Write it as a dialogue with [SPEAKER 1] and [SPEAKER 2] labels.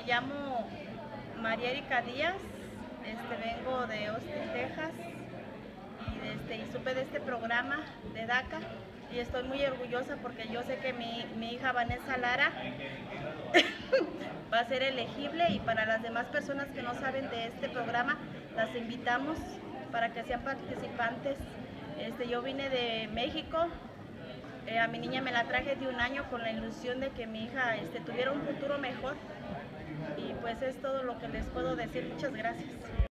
[SPEAKER 1] me llamo María Erika Díaz, este, vengo de Austin, Texas y, este, y supe de este programa de DACA y estoy muy orgullosa porque yo sé que mi, mi hija Vanessa Lara va a ser elegible y para las demás personas que no saben de este programa las invitamos para que sean participantes. Este, yo vine de México, eh, a mi niña me la traje de un año con la ilusión de que mi hija este, tuviera un futuro mejor pues es todo lo que les puedo decir. Muchas gracias.